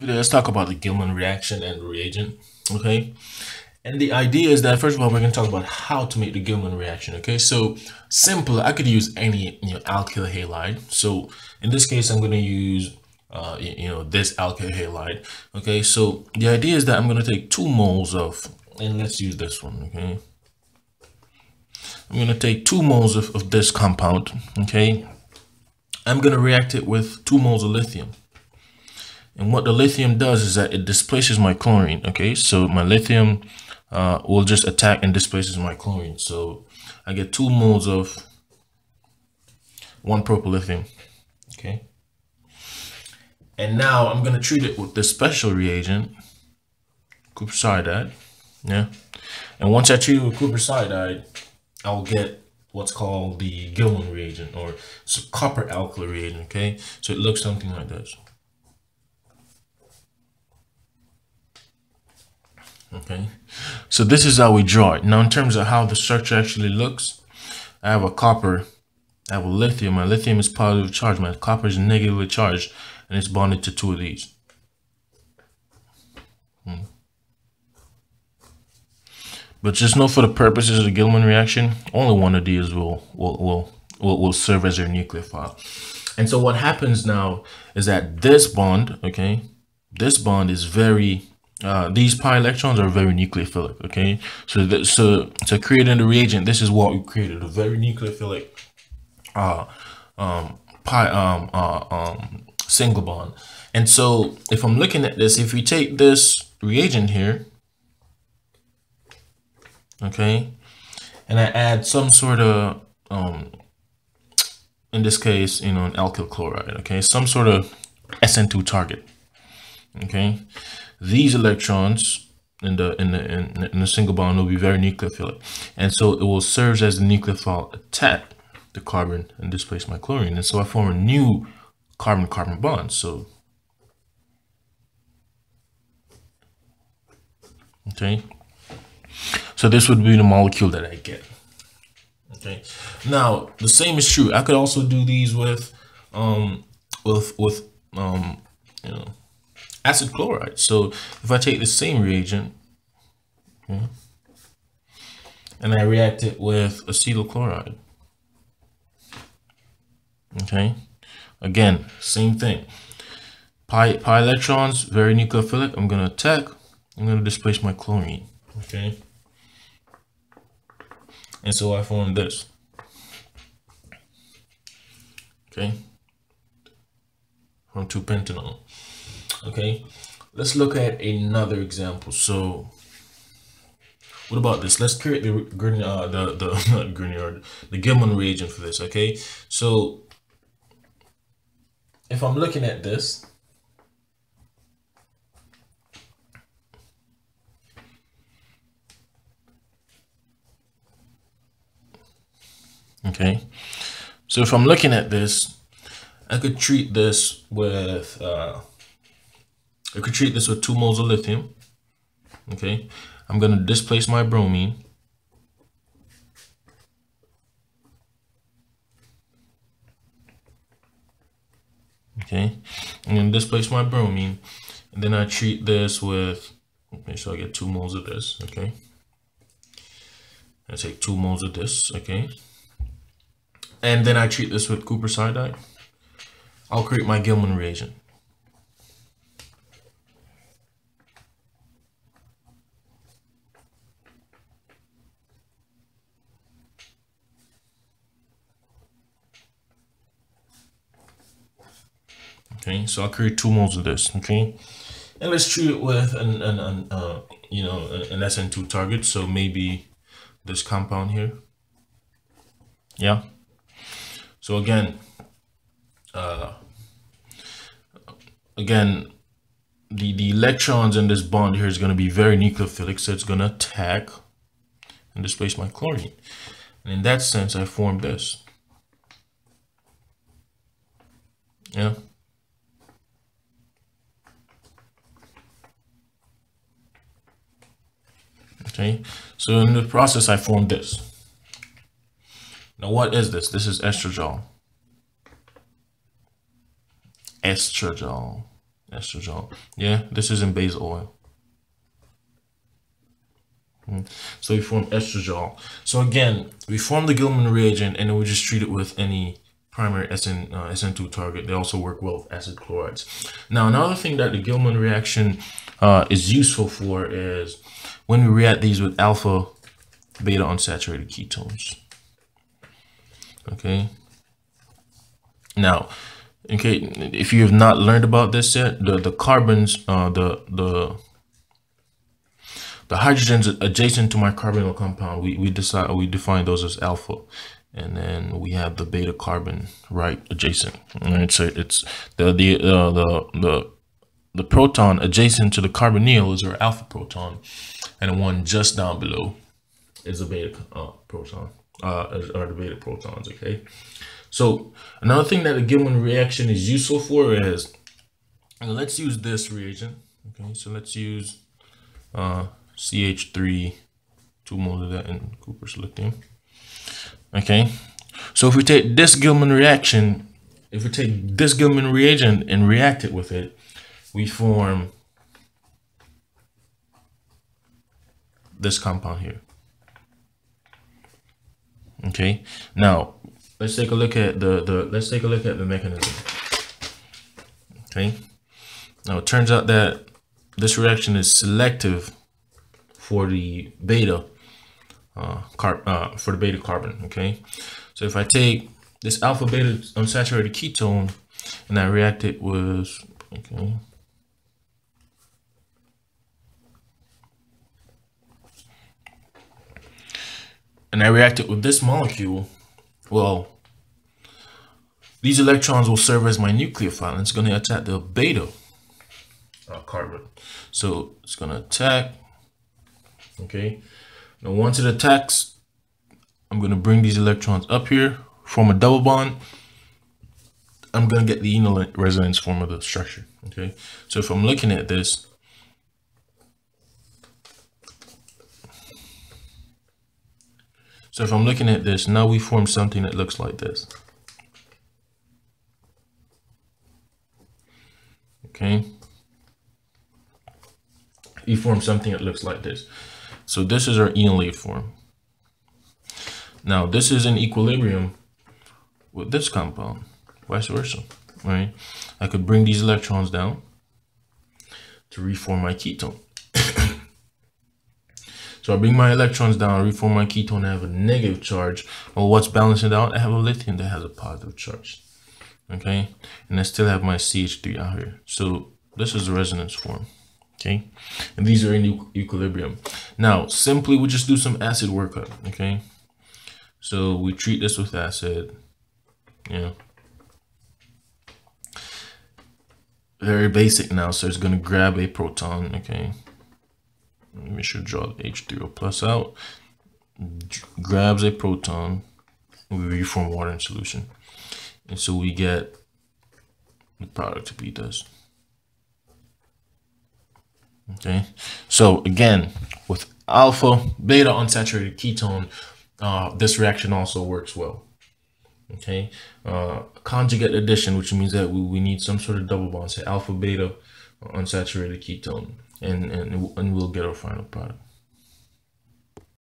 let's talk about the Gilman reaction and reagent, okay? And the idea is that, first of all, we're going to talk about how to make the Gilman reaction, okay? So, simple, I could use any you know, alkyl halide. So, in this case, I'm going to use, uh, you know, this alkyl halide, okay? So, the idea is that I'm going to take two moles of, and let's use this one, okay? I'm going to take two moles of, of this compound, okay? I'm going to react it with two moles of lithium. And what the lithium does is that it displaces my chlorine. Okay, so my lithium uh, will just attack and displaces my chlorine. So I get two moles of one propyllithium. Okay. And now I'm going to treat it with this special reagent, cuprocyanide. Yeah. And once I treat it with cuprocyanide, I will get what's called the Gilman reagent or copper alkyl reagent. Okay. So it looks something like this. Okay? So this is how we draw it. Now in terms of how the structure actually looks i have a copper i have a lithium. My lithium is positive charge my copper is negatively charged and it's bonded to two of these. Hmm. but just know for the purposes of the Gilman reaction only one of these will will will will, will serve as your nucleophile and so what happens now is that this bond okay this bond is very uh, these pi electrons are very nucleophilic, okay? So, that, so to create in the reagent, this is what we created, a very nucleophilic uh, um, pi um, uh, um, single bond. And so if I'm looking at this, if we take this reagent here, okay, and I add some sort of, um, in this case, you know, an alkyl chloride, okay, some sort of SN2 target, okay, these electrons in the in the in, in the single bond will be very nucleophilic. And so it will serve as the nucleophile attack the carbon and displace my chlorine and so I form a new carbon carbon bond. So okay. So this would be the molecule that I get. Okay. Now the same is true. I could also do these with um with with um acid chloride. So if I take the same reagent okay, and I react it with acetyl chloride, okay, again, same thing. Pi, pi electrons, very nucleophilic. I'm going to attack. I'm going to displace my chlorine, okay. And so I form this. Okay. From 2-pentanol. Okay, let's look at another example. So, what about this? Let's create the uh, the the Grignard, the Gilman reagent for this. Okay, so if I'm looking at this. Okay, so if I'm looking at this, I could treat this with uh, I could treat this with two moles of lithium. Okay, I'm going to displace my bromine. Okay, I'm going to displace my bromine. And then I treat this with, okay, so I get two moles of this. Okay, I take two moles of this. Okay, and then I treat this with cuprocyanide. I'll create my Gilman reagent. Okay so i'll create two moles of this okay? And let's treat it with an, an, an uh, you know an sn2 target so maybe this compound here. Yeah? So again uh again the the electrons in this bond here is going to be very nucleophilic so it's going to attack and displace my chlorine. And in that sense i form this. Yeah Okay, so in the process, I formed this. Now, what is this? This is estradiol. Estradiol. estradiol. Yeah, this is in base oil. Hmm. So we form estradiol. So again, we form the Gilman reagent and then we just treat it with any primary SN, uh, SN2 target. They also work well with acid chlorides. Now, another thing that the Gilman reaction uh, is useful for is when we react these with alpha beta unsaturated ketones. Okay. Now, okay, if you have not learned about this yet, the the carbons, uh, the the the hydrogens adjacent to my carbonyl compound, we we decide we define those as alpha, and then we have the beta carbon right adjacent. Right, so it's the the uh, the the the proton adjacent to the carbonyl is our alpha proton, and the one just down below is a beta uh, proton, uh, are the beta protons. Okay. So another thing that a Gilman reaction is useful for is, let's use this reagent. Okay, so let's use uh, CH3, 2 mole of that in Cooper's lithium. Okay, so if we take this Gilman reaction, if we take this Gilman reagent and react it with it, we form this compound here. Okay, now let's take a look at the, the let's take a look at the mechanism. Okay. Now it turns out that this reaction is selective for the beta uh, car uh, for the beta carbon. Okay. So if I take this alpha beta unsaturated ketone and I react it with okay. And I react it with this molecule, well, these electrons will serve as my nucleophile and it's going to attack the beta uh, carbon. So it's going to attack. Okay. Now once it attacks, I'm going to bring these electrons up here, form a double bond. I'm going to get the enol resonance form of the structure. Okay. So if I'm looking at this, So if I'm looking at this, now we form something that looks like this. Okay. We form something that looks like this. So this is our enolate form. Now this is in equilibrium with this compound, vice versa, right? I could bring these electrons down to reform my ketone. So I bring my electrons down, reform my ketone, I have a negative charge. Well, what's balancing out? I have a lithium that has a positive charge. Okay, and I still have my CH3 out here. So this is resonance form. Okay, and these are in equilibrium. Now, simply we just do some acid workup. Okay, so we treat this with acid. Yeah. Very basic now, so it's going to grab a proton, okay? Me should draw H3O plus out, grabs a proton, we reform water in solution. And so we get the product to be this. Okay, so again, with alpha, beta unsaturated ketone, uh, this reaction also works well. Okay, uh, conjugate addition, which means that we, we need some sort of double bond, say alpha, beta, unsaturated ketone and, and, and we'll get our final product.